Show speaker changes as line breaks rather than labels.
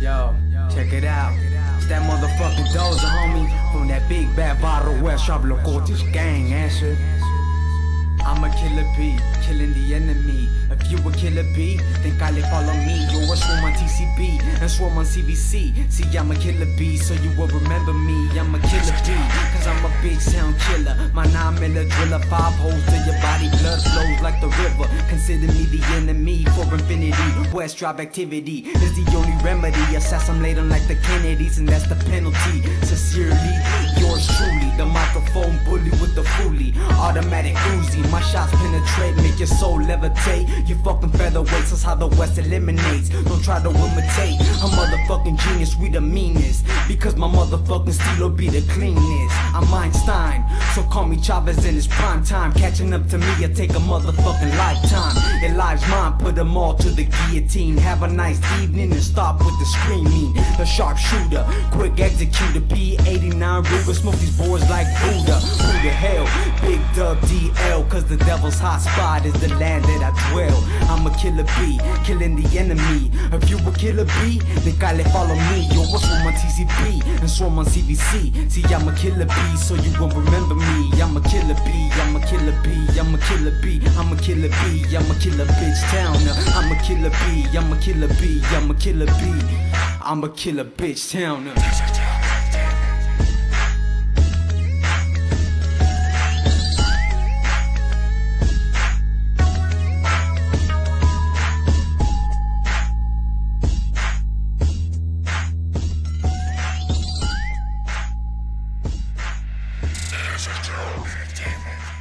Yo, check it out. It's that motherfucking dozer, homie. From that big bad bottle where Sharp Locotis gang answer. I'm a killer bee, killing the enemy. If you a killer bee, then kindly follow me. You're a swarm on TCB and swarm on CBC. See, I'm a killer bee, so you will remember me. I'm a killer bee, cause I'm a big sound killer. My nine miller driller, five holes to your body, blood flows like. Consider me the enemy for infinity. West drop activity is the only remedy. Assassinate them like the Kennedys, and that's the penalty. Sincerely, yours truly, the microphone bully with the foolie. Automatic Uzi, my shots penetrate, make your soul levitate. You fucking featherweights, that's how the West eliminates. Don't try to imitate. A motherfucking genius, we the meanest. Because my motherfucking stilo be the cleanest. I'm Einstein, so call me Chavez in his prime time. Catching up to me, I take a motherfucking lifetime. Mine, put them all to the guillotine. Have a nice evening and stop with the screaming. The sharpshooter, quick executor, P89 Ruger, smoke these boys like Buddha. Who the hell? Big dub DL, cause the devil's hot spot is the land that I dwell. I'm a killer bee, killing the enemy. If you a killer bee, then kindly follow me. Yo, what's from my TCP and swarm on CBC? See, I'm a killer bee, so you won't remember me. I'm a killer bee, killer bee, I'm a killer bee, I'm a killer bee, I'm a killer bitch towner. I'm a killer bee, I'm a killer bee, I'm a killer bee, I'm a killer bitch towner. Damn it.